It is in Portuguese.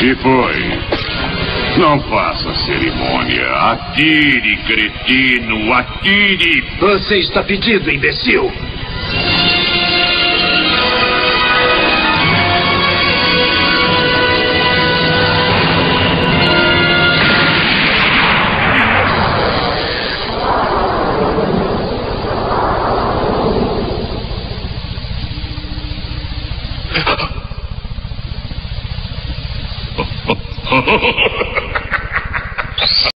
E foi. Não faça cerimônia. Atire, cretino, atire. Você está pedido, imbecil. Ha ha ha ha!